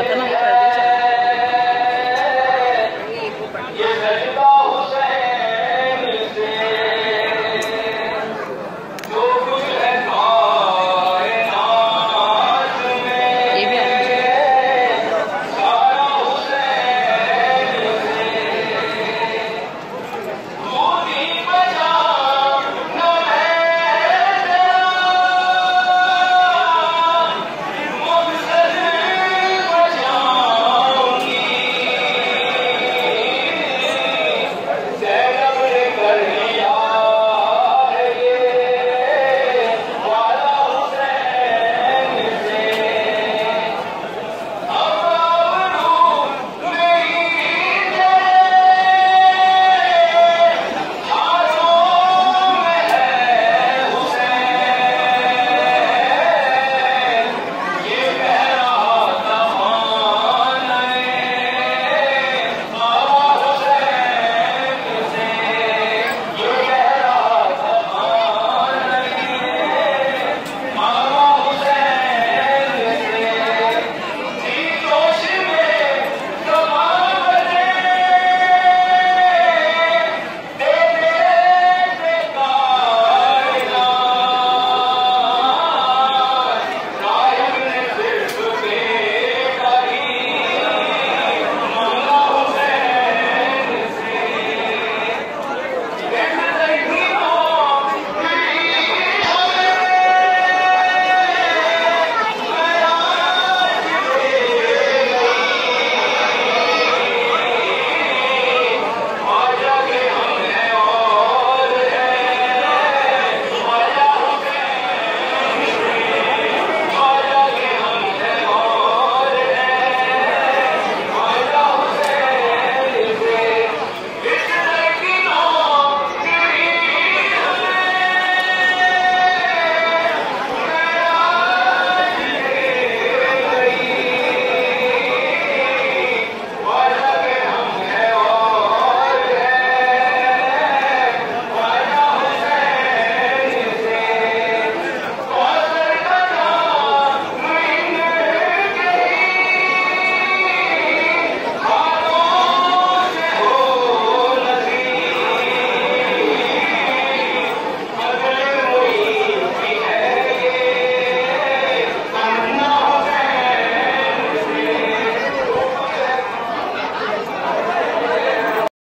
ਬਾਤ ਹੈ ਨਾ